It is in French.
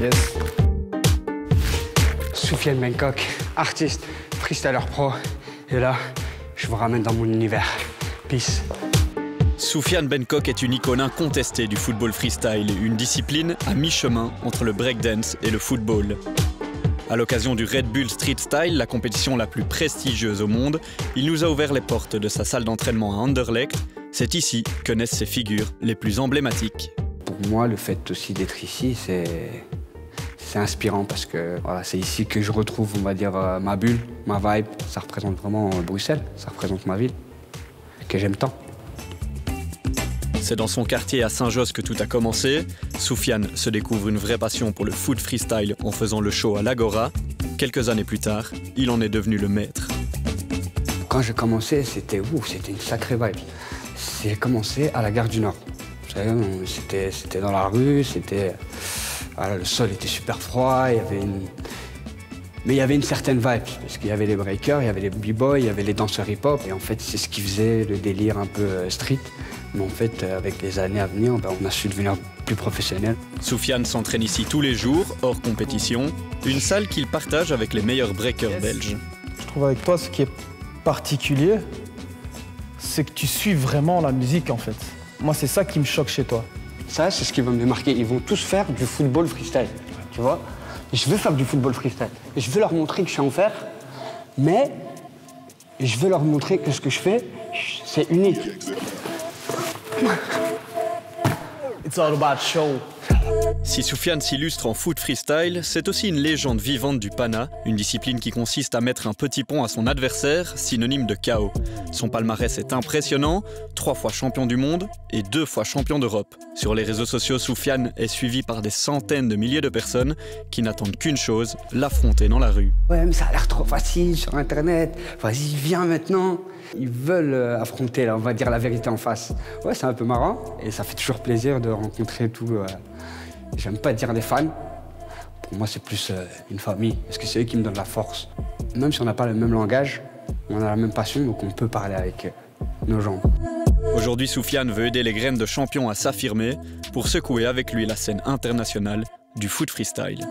Yes. Soufiane Bangkok, artiste, freestyler pro. Et là, je vous ramène dans mon univers. Peace. Soufiane Bangkok est une icône incontestée du football freestyle, une discipline à mi-chemin entre le breakdance et le football. À l'occasion du Red Bull Street Style, la compétition la plus prestigieuse au monde, il nous a ouvert les portes de sa salle d'entraînement à Anderlecht. C'est ici que naissent ses figures les plus emblématiques. Pour moi, le fait aussi d'être ici, c'est c'est inspirant parce que voilà, c'est ici que je retrouve, on va dire, euh, ma bulle, ma vibe. Ça représente vraiment euh, Bruxelles, ça représente ma ville, que j'aime tant. C'est dans son quartier à Saint-Josse que tout a commencé. Soufiane se découvre une vraie passion pour le foot freestyle en faisant le show à l'Agora. Quelques années plus tard, il en est devenu le maître. Quand j'ai commencé, c'était ouf, c'était une sacrée vibe. J'ai commencé à la gare du Nord. C'était dans la rue, c'était voilà, le sol était super froid, il y avait une mais il y avait une certaine vibe parce qu'il y avait les breakers, il y avait les b-boys, il y avait les danseurs hip-hop et en fait c'est ce qui faisait le délire un peu euh, street. Mais en fait, euh, avec les années à venir, ben, on a su devenir plus professionnel. Soufiane s'entraîne ici tous les jours, hors compétition, une salle qu'il partage avec les meilleurs breakers belges. Je trouve avec toi, ce qui est particulier, c'est que tu suis vraiment la musique en fait. Moi, c'est ça qui me choque chez toi. Ça, c'est ce qui va me marquer. Ils vont tous faire du football freestyle. Tu vois Je veux faire du football freestyle. Je veux leur montrer que je sais en faire, mais je veux leur montrer que ce que je fais, c'est unique. It's all about show. Si Soufiane s'illustre en foot freestyle, c'est aussi une légende vivante du pana, une discipline qui consiste à mettre un petit pont à son adversaire, synonyme de chaos. Son palmarès est impressionnant, trois fois champion du monde et deux fois champion d'Europe. Sur les réseaux sociaux, Soufiane est suivi par des centaines de milliers de personnes qui n'attendent qu'une chose, l'affronter dans la rue. Ouais, mais ça a l'air trop facile sur Internet. Vas-y, viens maintenant. Ils veulent euh, affronter, on va dire la vérité en face. Ouais, c'est un peu marrant et ça fait toujours plaisir de rencontrer tout. euh, J'aime pas dire des fans. Pour moi, c'est plus euh, une famille parce que c'est eux qui me donnent la force. Même si on n'a pas le même langage, on a la même passion, donc on peut parler avec euh, nos jambes. Aujourd'hui, Soufiane veut aider les graines de champion à s'affirmer pour secouer avec lui la scène internationale du foot freestyle.